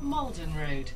Malden Road.